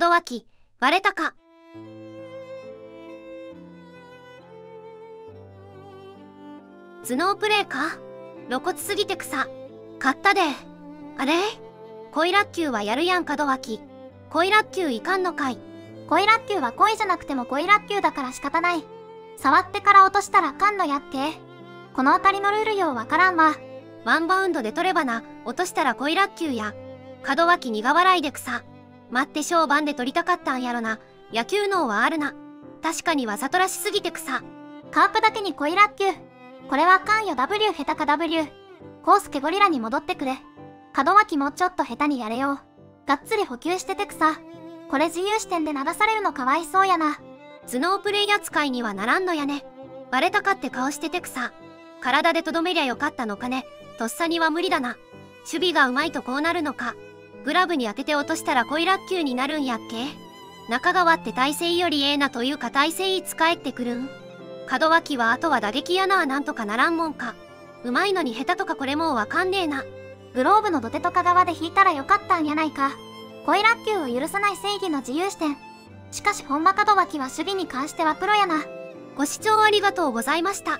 門脇、割れたか？頭脳プレイか？露骨すぎて草。買ったで。あれ？恋ラッキーはやるやん門脇。恋ラッキーいかんのかい。恋ラッキーは恋じゃなくても恋ラッキーだから仕方ない。触ってから落としたらかんのやって。このあたりのルールようわからんわ。ワンバウンドで取ればな、落としたら恋ラッキーや。門脇苦笑いで草。待って小番で取りたかったんやろな。野球脳はあるな。確かにわざとらしすぎて草。カープだけに恋ラッキュー。これはあかんよ W 下手か W。コウスケゴリラに戻ってくれ。門脇もちょっと下手にやれよ。がっつり補給しててくさ。これ自由視点で流されるのかわいそうやな。頭脳プレイ扱いにはならんのやね。バレたかって顔しててくさ。体でとどめりゃよかったのかね。とっさには無理だな。守備がうまいとこうなるのか。グラブに当てて落としたら恋ラッキューになるんやっけ？中川って体勢よりええなというか体勢いつ帰ってくるん？門脇はあとは打撃やなあなんとかならんもんか。うまいのに下手とかこれもうわかんねえな。グローブの土手とか側で引いたらよかったんやないか。恋ラッキューを許さない正義の自由視点。しかし本間門脇は守備に関してはプロやな。ご視聴ありがとうございました。